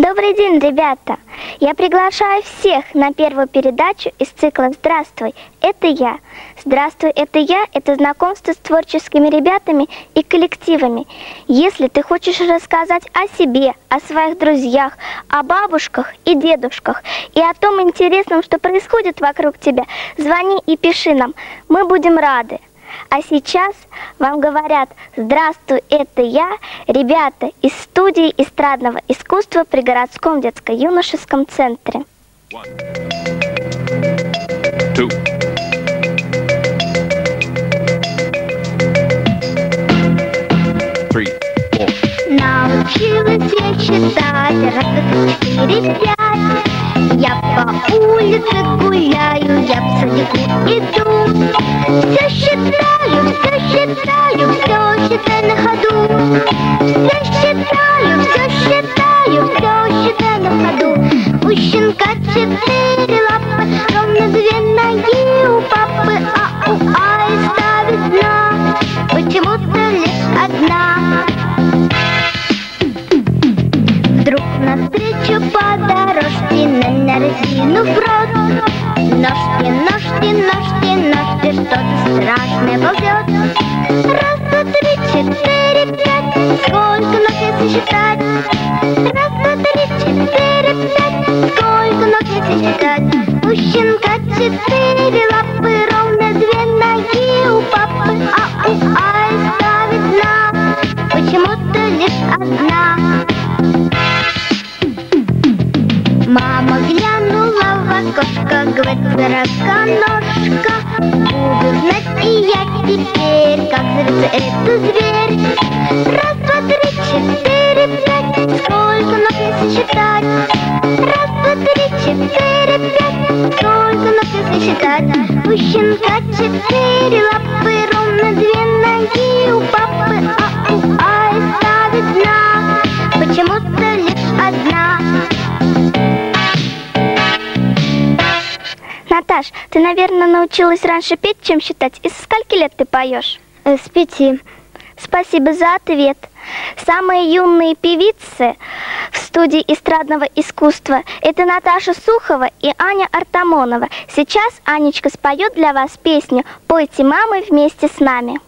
Добрый день, ребята! Я приглашаю всех на первую передачу из цикла «Здравствуй, это я». «Здравствуй, это я» – это знакомство с творческими ребятами и коллективами. Если ты хочешь рассказать о себе, о своих друзьях, о бабушках и дедушках и о том интересном, что происходит вокруг тебя, звони и пиши нам. Мы будем рады. А сейчас вам говорят «Здравствуй, это я», ребята из студии эстрадного искусства при городском детско-юношеском центре. One, two. Three. Научилась я считать раз, четыре, пять Я по улице гуляю, я в садику иду. Все считаю, все считаю, все считаю на ходу. Все считаю, все считаю, все считаю на ходу. У щенка четыре лапы, ровно две ноги у папы narcinów no rod. Nożcie, nożcie, nożcie, nożcie, to straszne, bo wiod. Raz, dwa, trzy. Говорит, сороконожка Буду знать и я теперь, как зовется этот зверь. Раз, два, три, четыре, пять, сколько если считать? Раз, два, три, четыре, пять, сколько если считать? У щенка четыре лапы, ровно две ноги у папы А у аиста видна, почему-то лишь одна Наташ, ты, наверное, научилась раньше петь, чем считать. И со скольки лет ты поешь? Э, С пяти. Спасибо за ответ. Самые юные певицы в студии эстрадного искусства – это Наташа Сухова и Аня Артамонова. Сейчас Анечка споет для вас песню «Пойте, мамы, вместе с нами».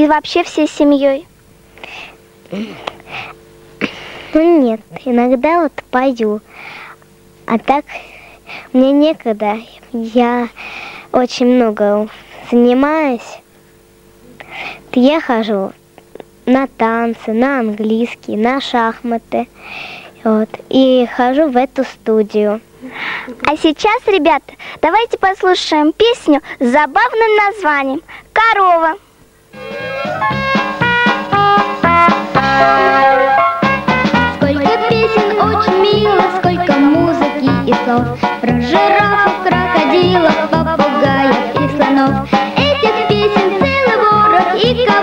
И вообще всей семьей? Ну нет, иногда вот пою. А так мне некогда. Я очень много занимаюсь. Я хожу на танцы, на английский, на шахматы. Вот. И хожу в эту студию. А сейчас, ребята, давайте послушаем песню с забавным названием «Корова». Сколько песен очень мило, сколько музыки и слов. Про жирафов, крокодилов, попугаев и слонов. Этих песен целый ворох и кого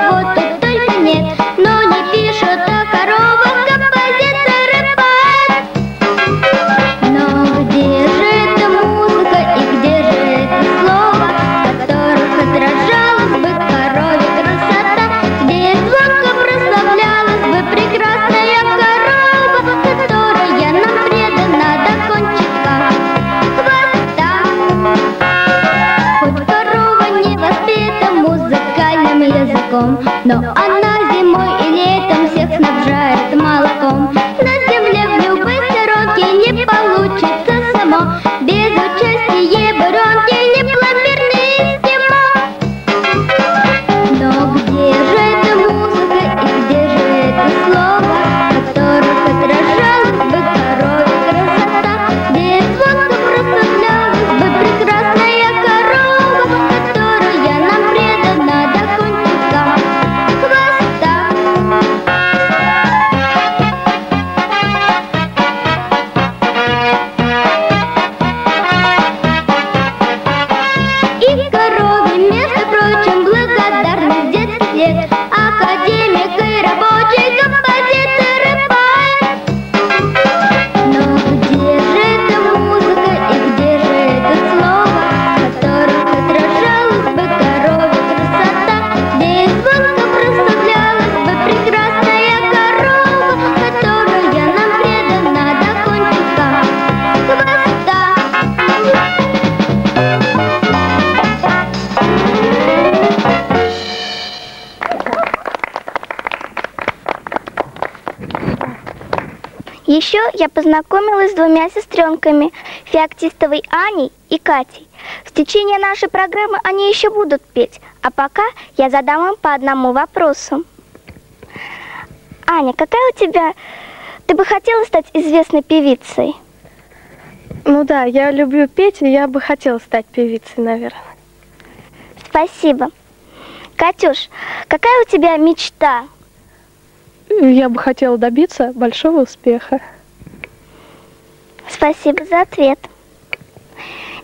языком Но Еще я познакомилась с двумя сестренками, Феоктистовой Аней и Катей. В течение нашей программы они еще будут петь, а пока я задам им по одному вопросу. Аня, какая у тебя... Ты бы хотела стать известной певицей? Ну да, я люблю петь, и я бы хотела стать певицей, наверное. Спасибо. Катюш, какая у тебя мечта? Я бы хотела добиться большого успеха. Спасибо за ответ.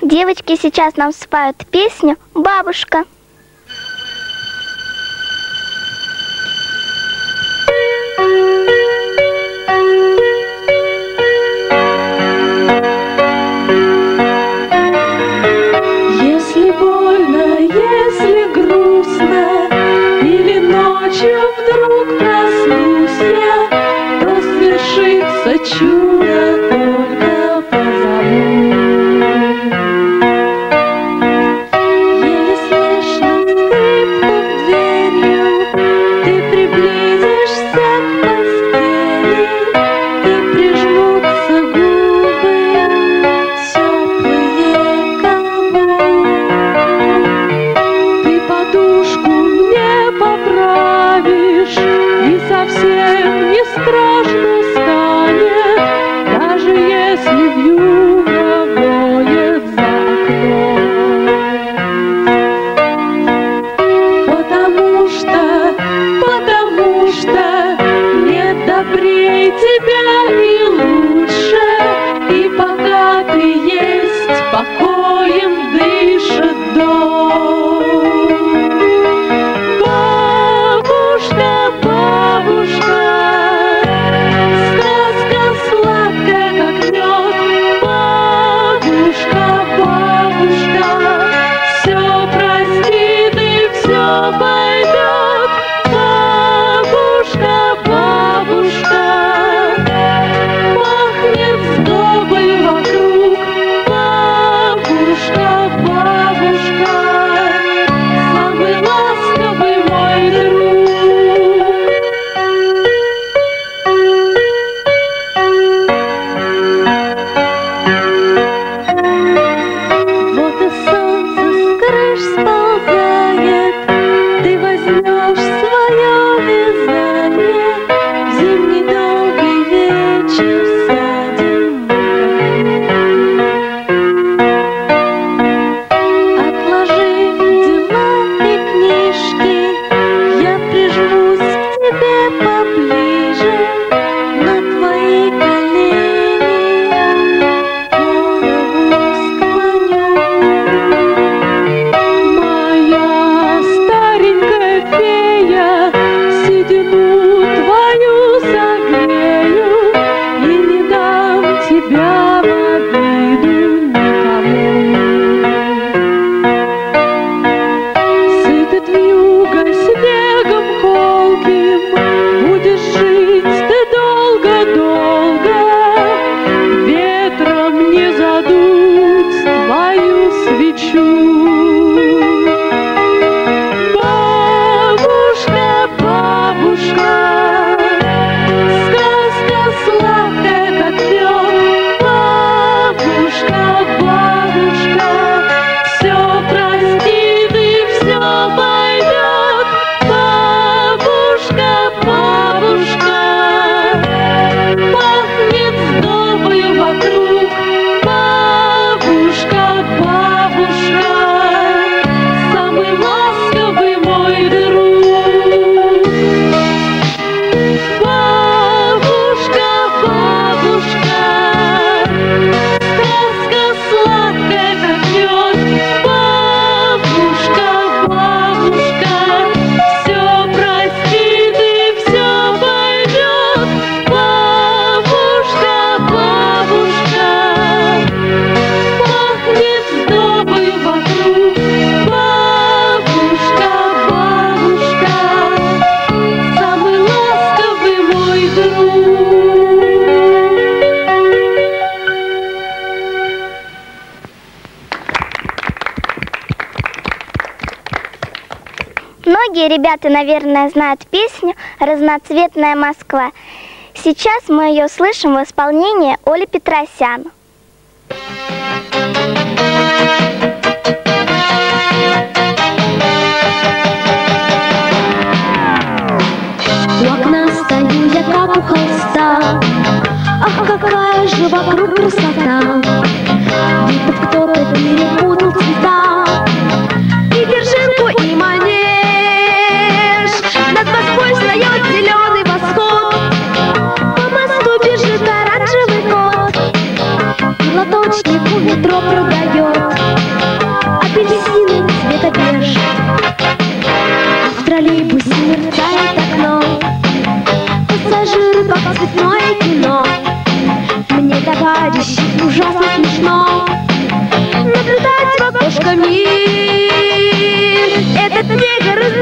Девочки сейчас нам спают песню «Бабушка». Если совсем ребята, наверное, знают песню «Разноцветная Москва». Сейчас мы ее слышим в исполнении Оли Петросян. У окна стою я, как у холста Ах, какая же вокруг красота Будто кто-то перепутал цвета Как цветное кино. Мне, товарищи, ужасно смешно. Наблюдать в окошко мир. Этот негр из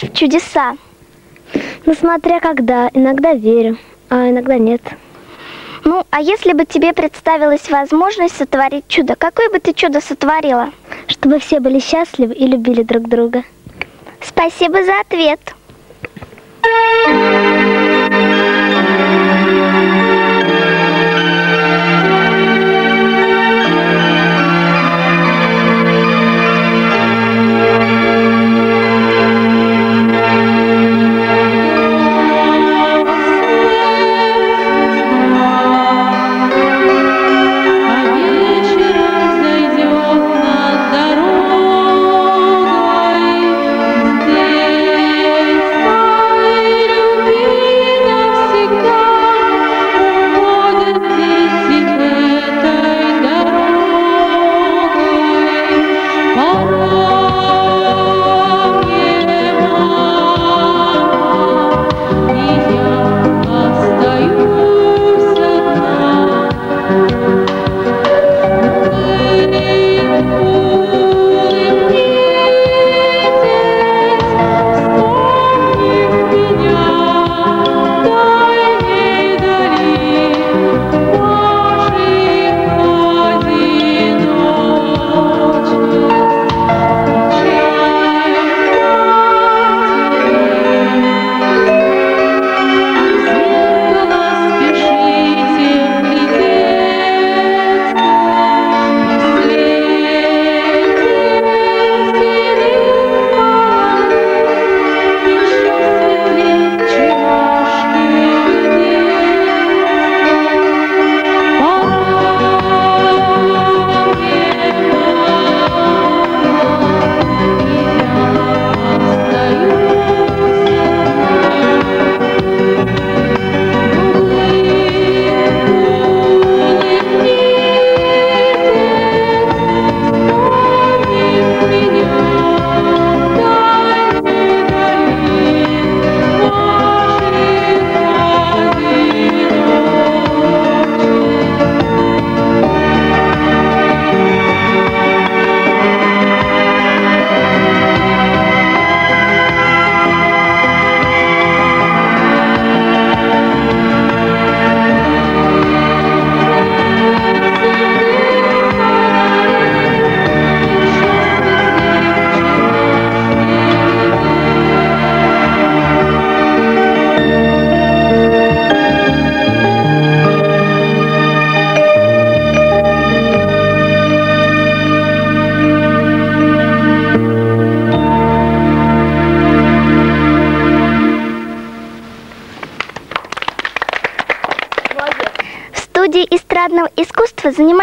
веришь в чудеса? Ну, смотря когда. Иногда верю, а иногда нет. Ну, а если бы тебе представилась возможность сотворить чудо, какое бы ты чудо сотворила? Чтобы все были счастливы и любили друг друга. Спасибо за ответ. А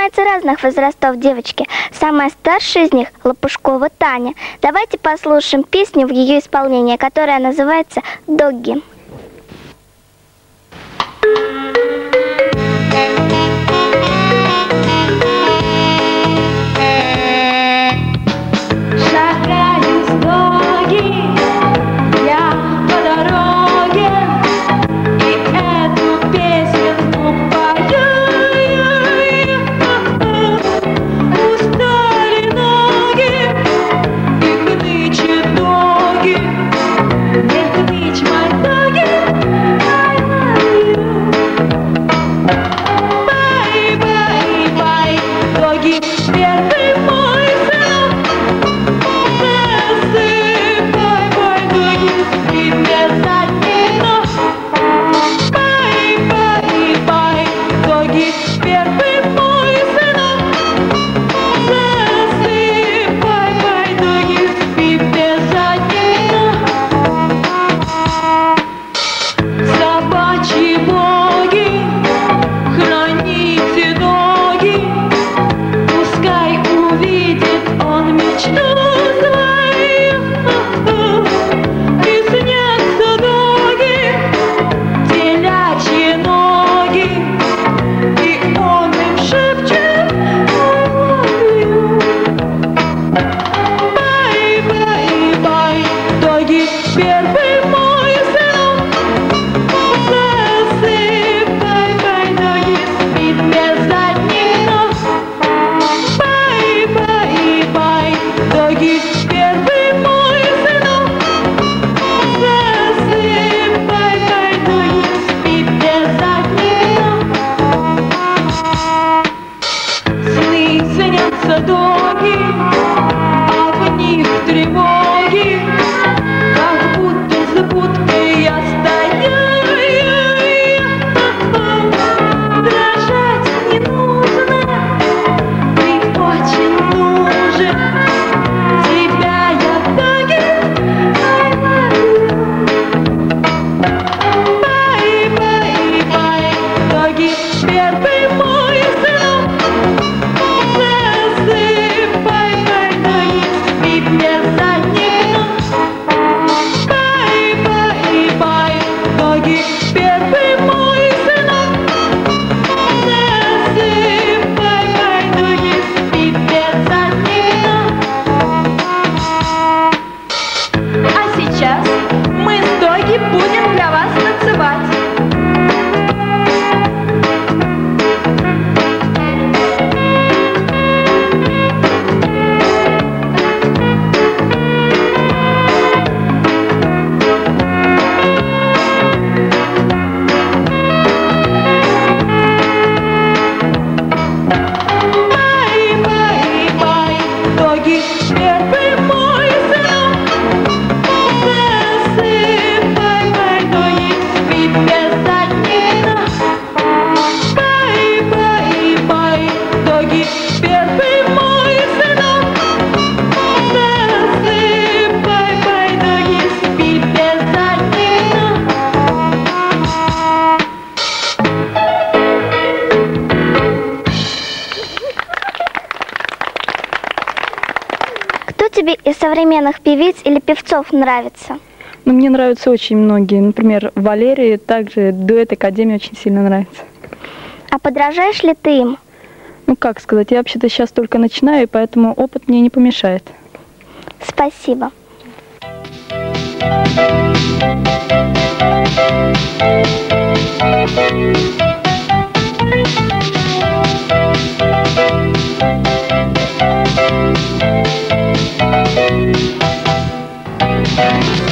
занимаются разных возрастов девочки. Самая старшая из них – Лопушкова Таня. Давайте послушаем песню в ее исполнении, которая называется «Догги». the door keeps современных певиц или певцов нравится? Ну, мне нравятся очень многие. Например, Валерии, также дуэт Академии очень сильно нравится. А подражаешь ли ты им? Ну, как сказать, я вообще-то сейчас только начинаю, и поэтому опыт мне не помешает. Спасибо. Thank you. Thank you.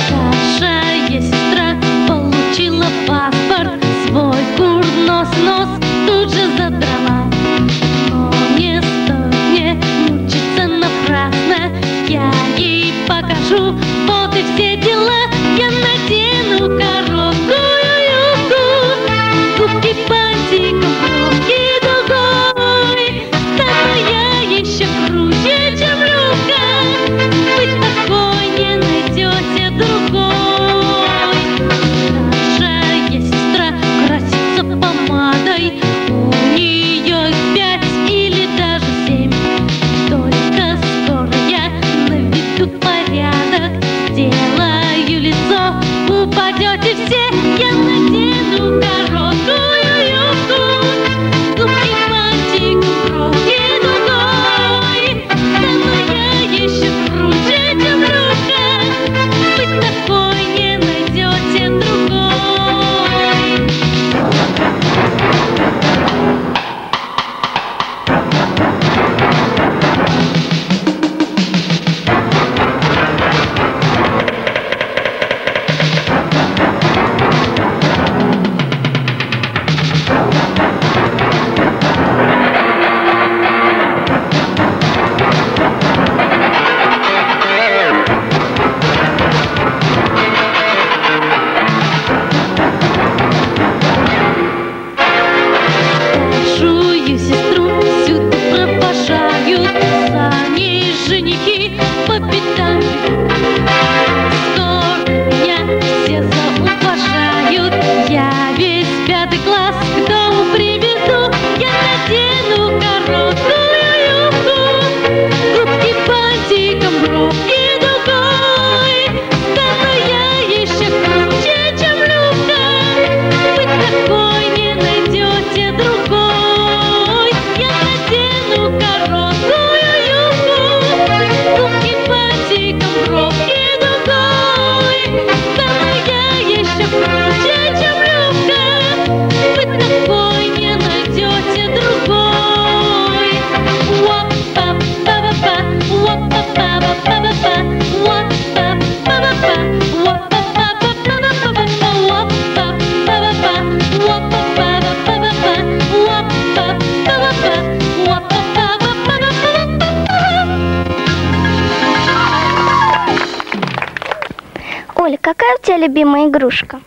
любимая игрушка?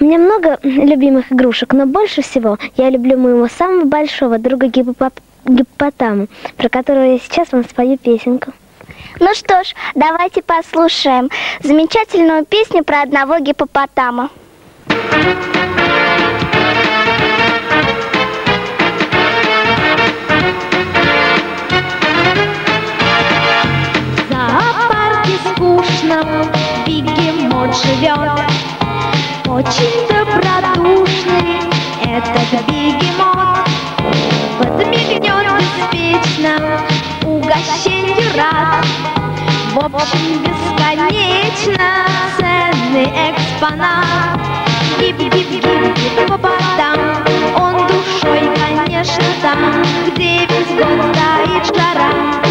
У меня много любимых игрушек, но больше всего я люблю моего самого большого друга гиппопотама, про которого я сейчас вам спою песенку. Ну что ж, давайте послушаем замечательную песню про одного гиппопотама. Зоопарки скучно, бегемот живет. Очень добродушный этот бегемот. Подмигнет беспечно, угощенью рад. В общем, бесконечно ценный экспонат. Гиб-гиб-гиб, по там, он душой, конечно, там, где весь год стоит жара.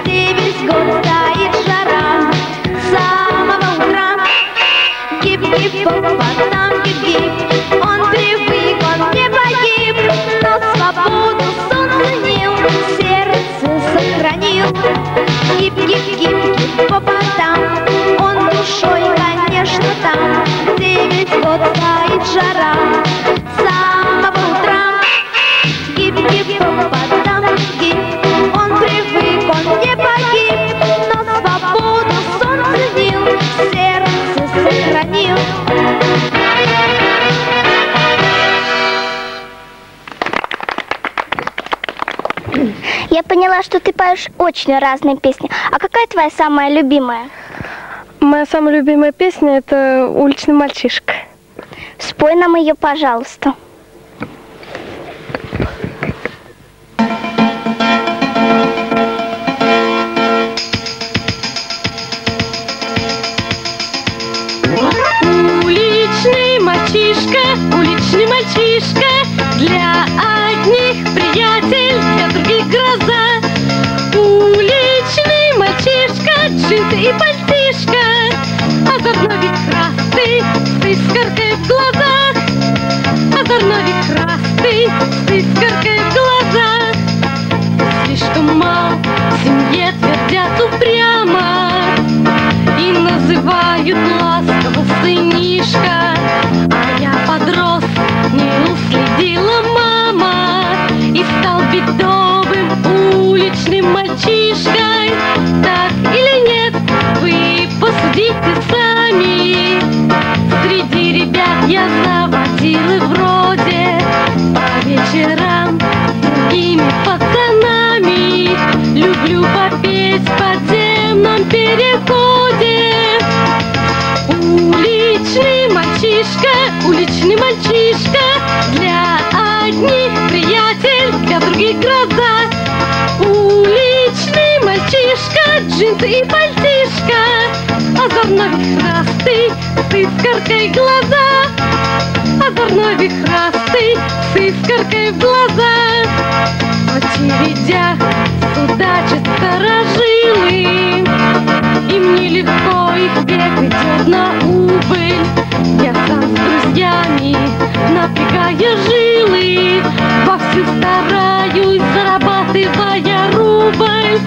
Steve is gone. знаешь очень разные песни. А какая твоя самая любимая? Моя самая любимая песня – это «Уличный мальчишка». Спой нам ее, пожалуйста. Мальчишкой. Так или нет, вы посудите сами. Среди ребят я заводила вроде по вечерам с другими пацанами. Люблю попеть в подземном переходе. Уличный мальчишка, уличный мальчишка, для одних приятель, для других гроза. Уличный мальчишка, джинсы и пальтишка, озорной вихрастый, с искоркой глаза. Озорной вихрастый, с искоркой в глаза. В очередях судачат сторожилы, им нелегко, их век идет на убыль. Я сам с друзьями, напрягая жилы, Вовсю стараюсь, зарабатывая рубль.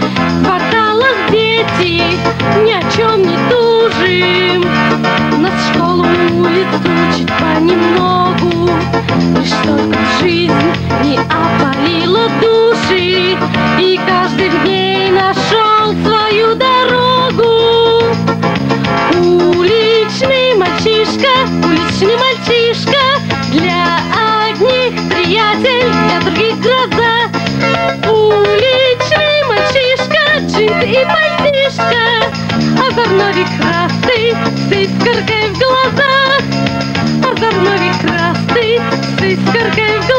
Кварталах дети, ни о чем не тужим. Нас школу улицу учат понемногу, Лишь только жизнь не опалила души, И каждый в ней Уличный мальчишка, джинсы и пальтишка, Озорной вихрастый, с искоркой в глазах. Озорной вихрастый, с искоркой в глазах.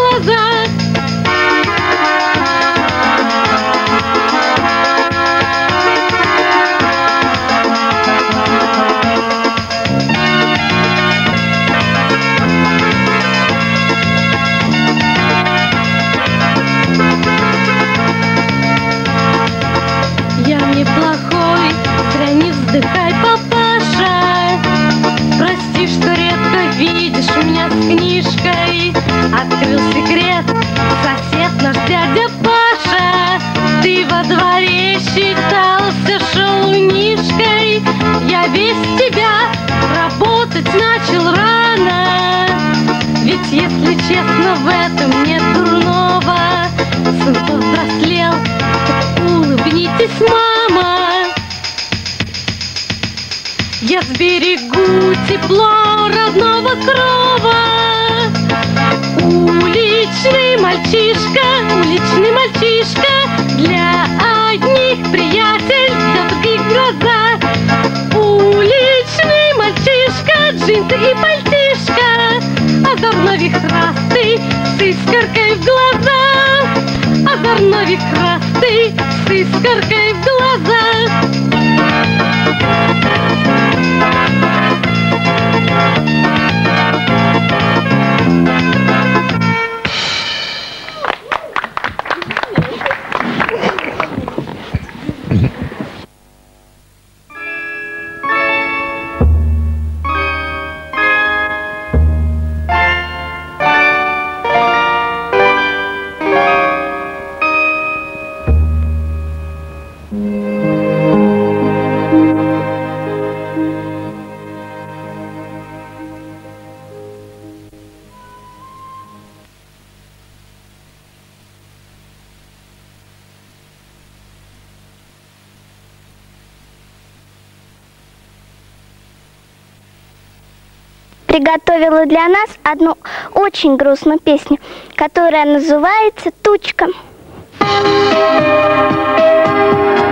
В этом нет дурного. Сын повзрослел, улыбнитесь, мама. Я сберегу тепло родного крова. Уличный мальчишка, уличный мальчишка, для одних приятель, для других гроза. Уличный мальчишка, джинсы и пальтишка, озорной вихрастый, с искоркой в глазах. Озорной вихрастый, с искоркой в глазах. Приготовила для нас одну очень грустную песню, которая называется «Тучка». городе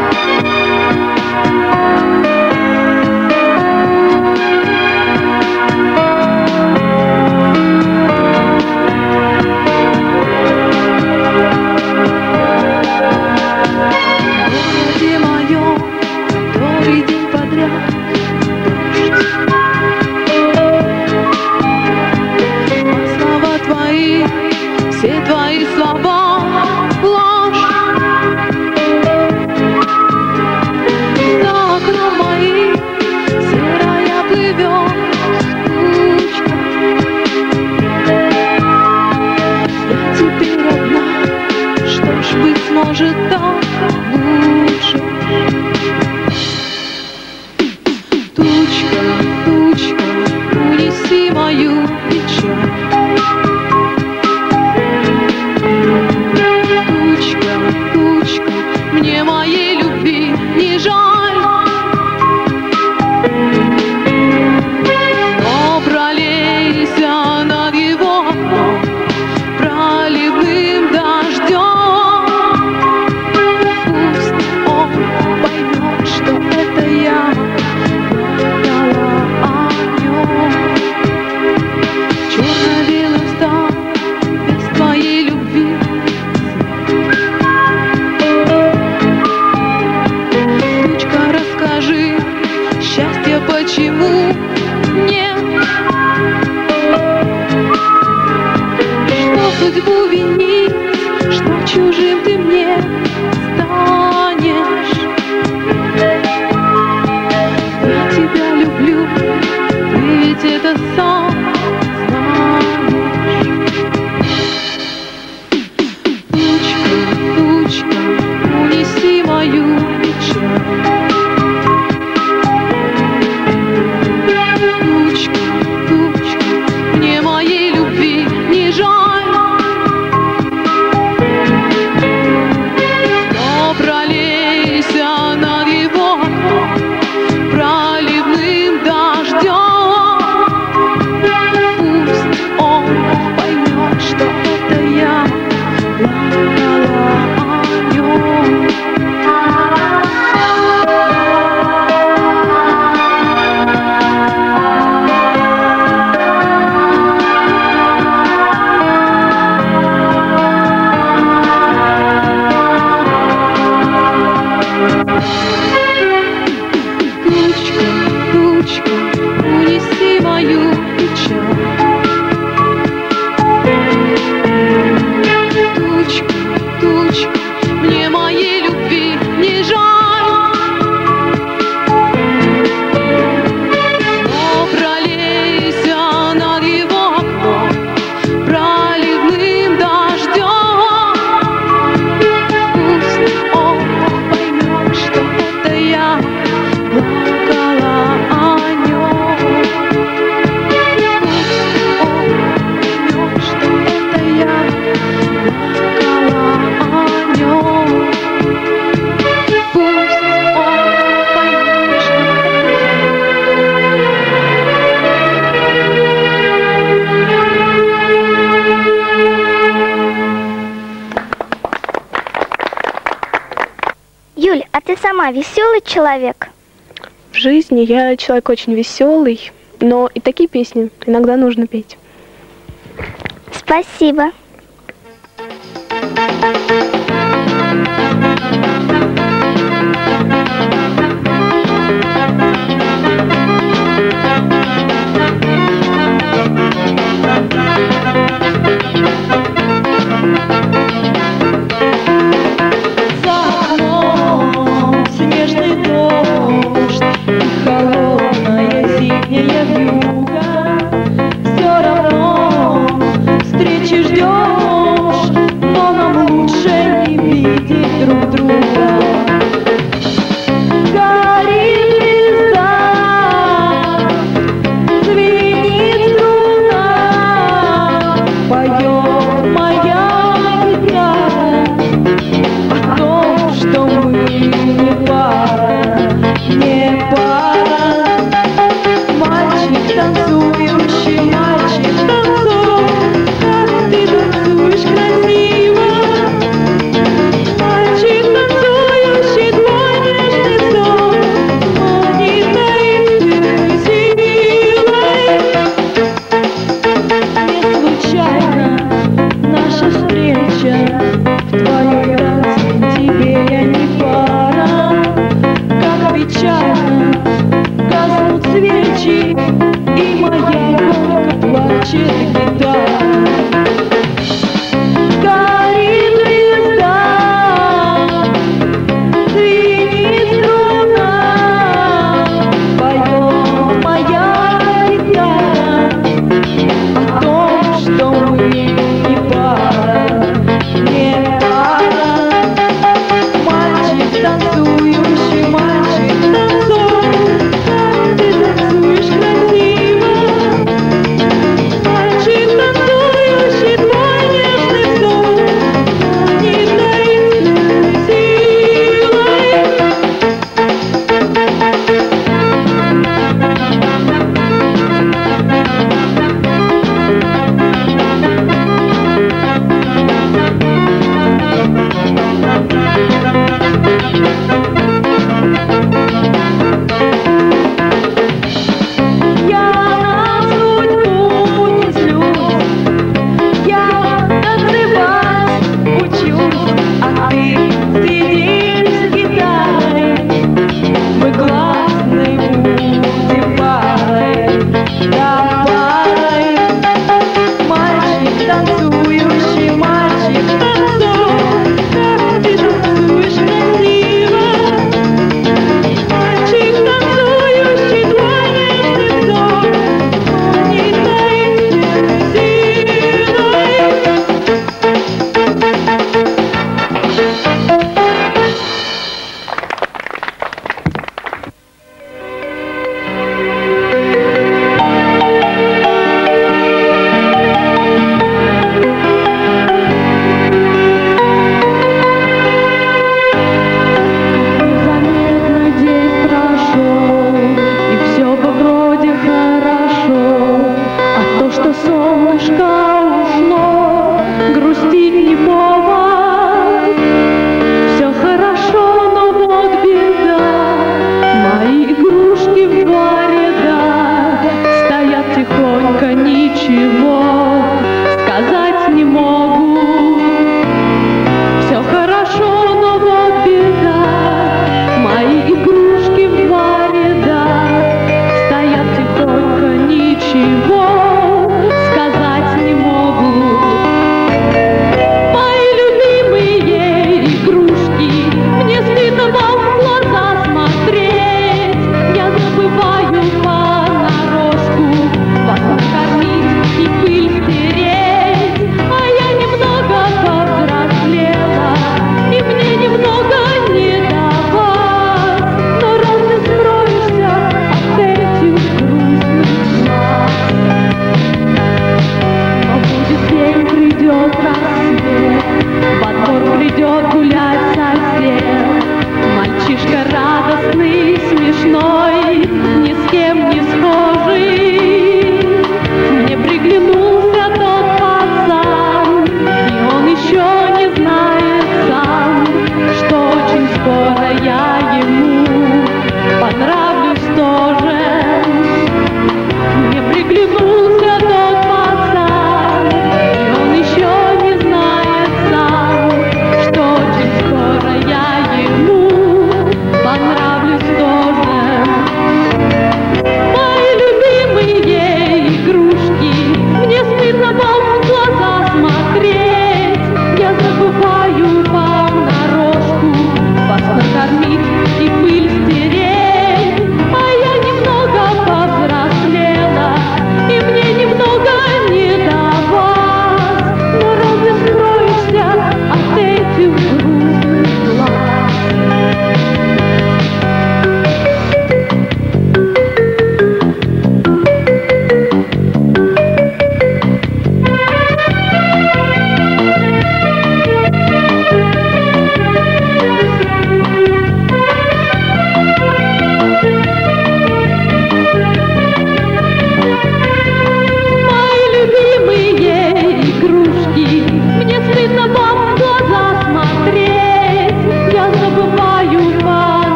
сама веселый человек? В жизни я человек очень веселый, но и такие песни иногда нужно петь. Спасибо. Спасибо.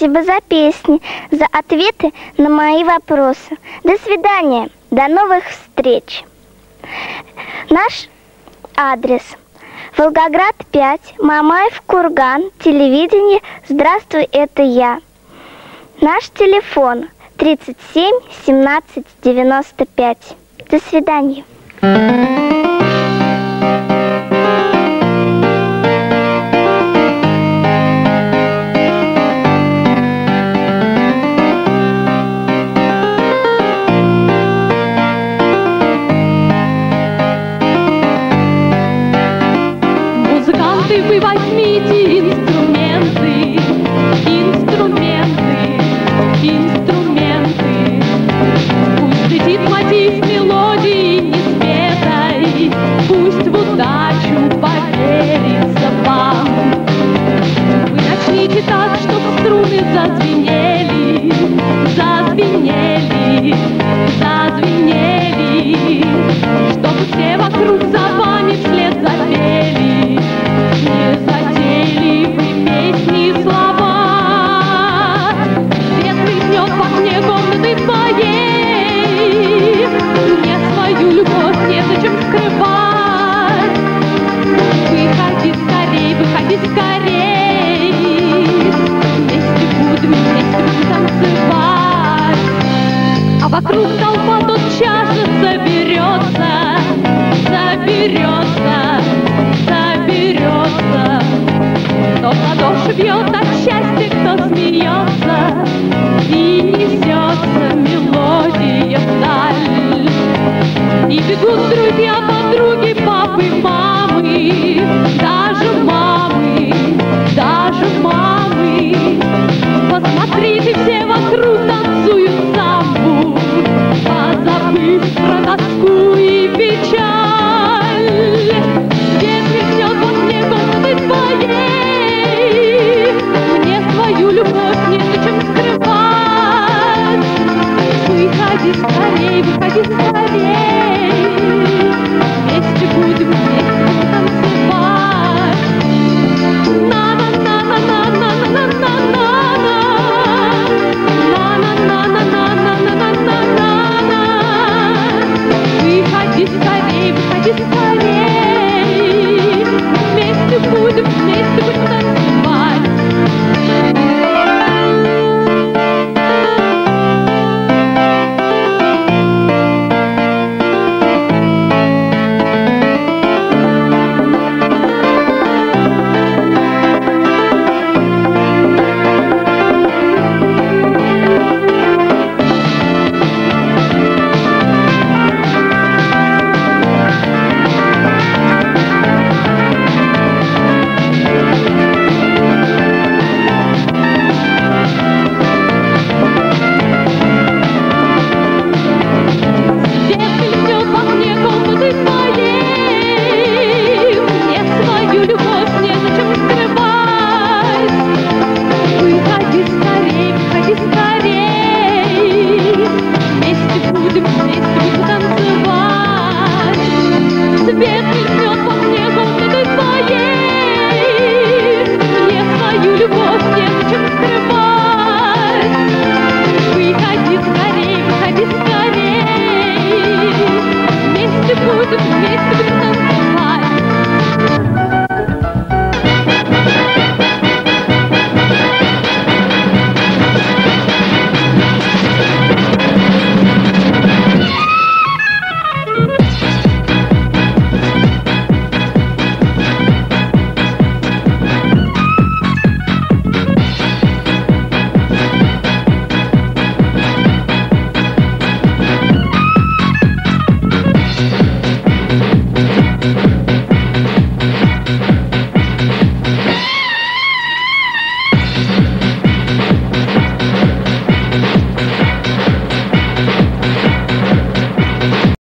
Спасибо за песни, за ответы на мои вопросы. До свидания, до новых встреч. Наш адрес. Волгоград 5, Мамаев, Курган, телевидение «Здравствуй, это я». Наш телефон 37 17 95. До свидания. Соберется,